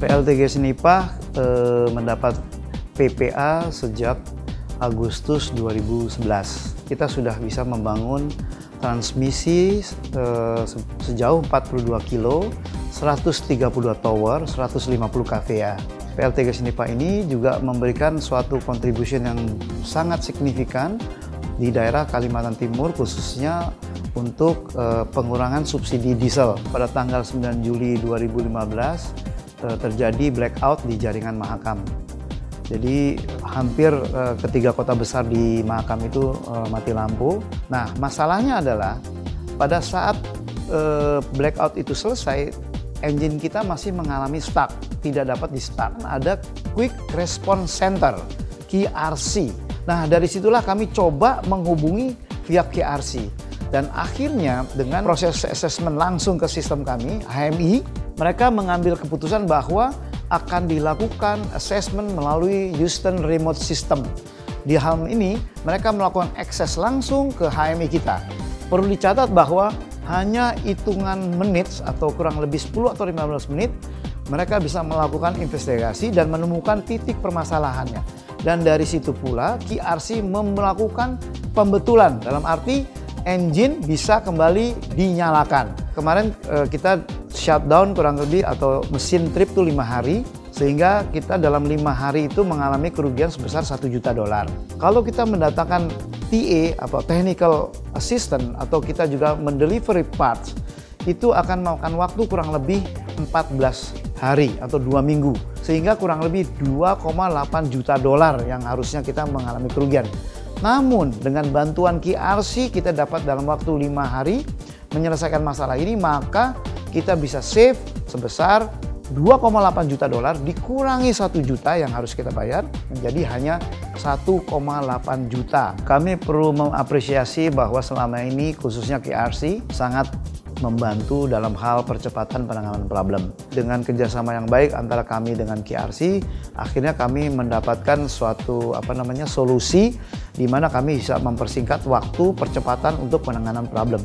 PLTG Senipa eh, mendapat PPA sejak Agustus 2011. Kita sudah bisa membangun transmisi eh, sejauh 42 kilo, 132 tower, 150 kVA. PLTG Senipa ini juga memberikan suatu contribution yang sangat signifikan di daerah Kalimantan Timur khususnya untuk uh, pengurangan subsidi diesel. Pada tanggal 9 Juli 2015 Eh, terjadi blackout di jaringan Mahakam. Jadi hampir uh, ketiga kota besar di Mahakam itu mati lampu. Nah, masalahnya adalah pada saat blackout itu selesai, engine kita masih mengalami stuck, tidak dapat di start. Ada Quick Response Center, KRC. Nah, dari situlah kami coba menghubungi via KRC. Dan akhirnya dengan proses assessment langsung ke sistem kami, HMI, mereka mengambil keputusan bahwa akan dilakukan assessment melalui Houston Remote System. Di hal ini, mereka melakukan akses langsung ke HMI kita. Perlu dicatat bahwa hanya hitungan menit atau kurang lebih 10 atau 15 menit, mereka bisa melakukan investigasi dan menemukan titik permasalahannya. Dan dari situ pula KRC melakukan pembetulan dalam arti engine bisa kembali dinyalakan. Kemarin eh, kita shutdown kurang lebih atau mesin trip itu lima hari sehingga kita dalam lima hari itu mengalami kerugian sebesar satu juta dolar. Kalau kita mendatangkan TA atau technical assistant atau kita juga mendelivery parts itu akan memakan waktu kurang lebih 14 hari atau dua minggu sehingga kurang lebih 2,8 juta dolar yang harusnya kita mengalami kerugian. Namun dengan bantuan KRC kita dapat dalam waktu lima hari menyelesaikan masalah ini maka kita bisa save sebesar 2,8 juta dolar dikurangi 1 juta yang harus kita bayar menjadi hanya 1,8 juta. Kami perlu mengapresiasi bahwa selama ini khususnya KRC sangat membantu dalam hal percepatan penanganan problem. Dengan kerjasama yang baik antara kami dengan KRC, akhirnya kami mendapatkan suatu apa namanya solusi di mana kami bisa mempersingkat waktu percepatan untuk penanganan problem.